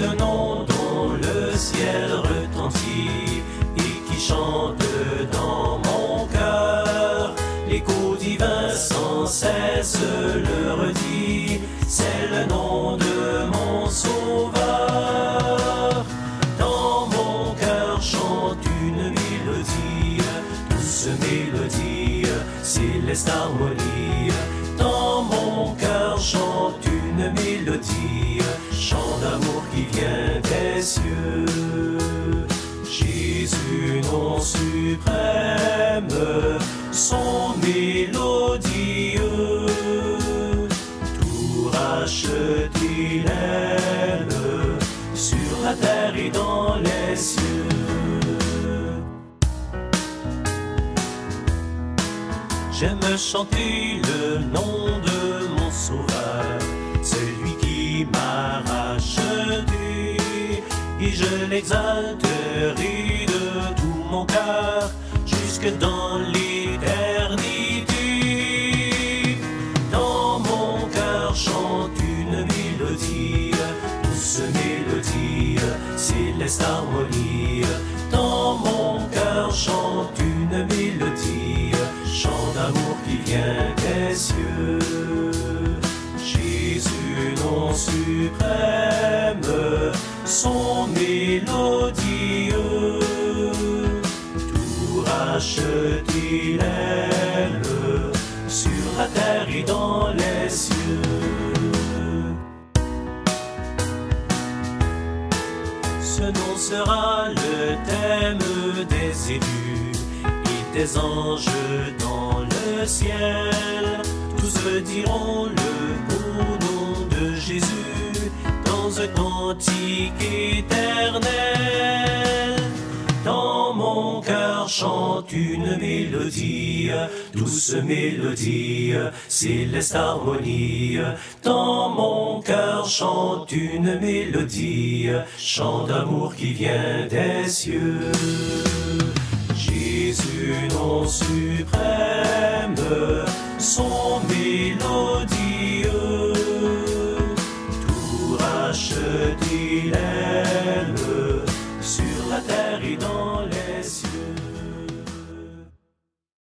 Sainte nom dont le ciel retentit et qui chante dans mon cœur. L'écho divin sans cesse le redit, c'est le nom de mon sauveur. Dans mon cœur chante une mélodie, douce mélodie, céleste harmonie. Mélodieux, tout rachète il aime, sur la terre et dans les cieux. J'aime chanter le nom de mon sauveur, celui qui m'a racheté, et je l'exalterai de tout mon cœur jusque dans l'éternité. Dans mon cœur chante une mélodie, chant d'amour qui vient des cieux. Jésus, nom suprême, son mélodieux, tout rachète il aime, sur la terre et dans les cieux. Ce nom sera le thème des élus et des anges dans le ciel. Tous diront le beau nom de Jésus dans un cantique éternel. Une mélodie, douce mélodie, céleste harmonie. Dans mon cœur chante une mélodie, chant d'amour qui vient des cieux. Jésus, nom suprême, son